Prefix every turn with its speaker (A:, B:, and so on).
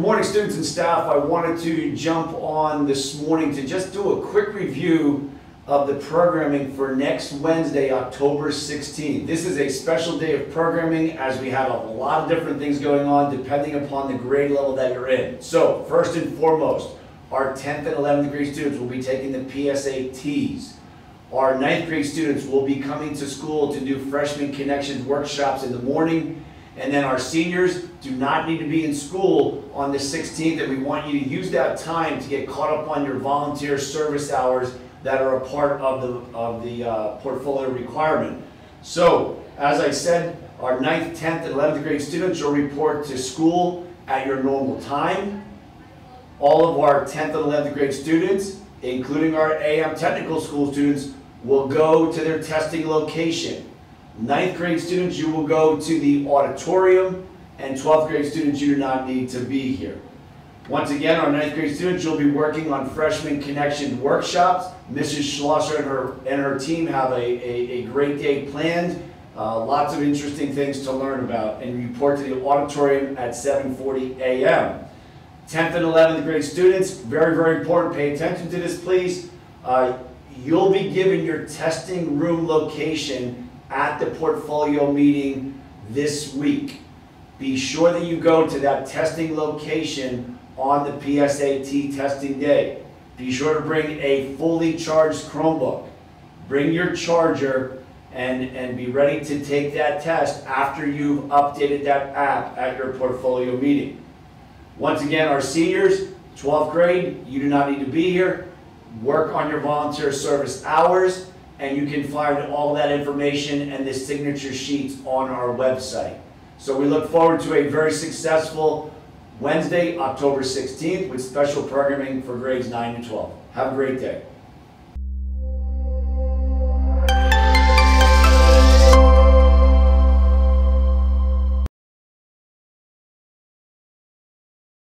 A: morning, students and staff. I wanted to jump on this morning to just do a quick review of the programming for next Wednesday, October 16th. This is a special day of programming as we have a lot of different things going on depending upon the grade level that you're in. So, first and foremost, our 10th and 11th grade students will be taking the PSATs. Our 9th grade students will be coming to school to do freshman connections workshops in the morning. And then our seniors do not need to be in school on the 16th, and we want you to use that time to get caught up on your volunteer service hours that are a part of the, of the uh, portfolio requirement. So, as I said, our 9th, 10th, and 11th grade students will report to school at your normal time. All of our 10th and 11th grade students, including our AM technical school students, will go to their testing location. Ninth grade students, you will go to the auditorium, and 12th grade students, you do not need to be here. Once again, our ninth grade students, you'll be working on freshman connection workshops. Mrs. Schlosser and her, and her team have a, a, a great day planned. Uh, lots of interesting things to learn about and report to the auditorium at 7.40 a.m. 10th and 11th grade students, very, very important, pay attention to this please. Uh, you'll be given your testing room location at the portfolio meeting this week. Be sure that you go to that testing location on the PSAT testing day. Be sure to bring a fully charged Chromebook. Bring your charger and, and be ready to take that test after you've updated that app at your portfolio meeting. Once again, our seniors, 12th grade, you do not need to be here. Work on your volunteer service hours and you can find all that information and the signature sheets on our website. So we look forward to a very successful Wednesday, October 16th with special programming for grades 9 to 12. Have a great day.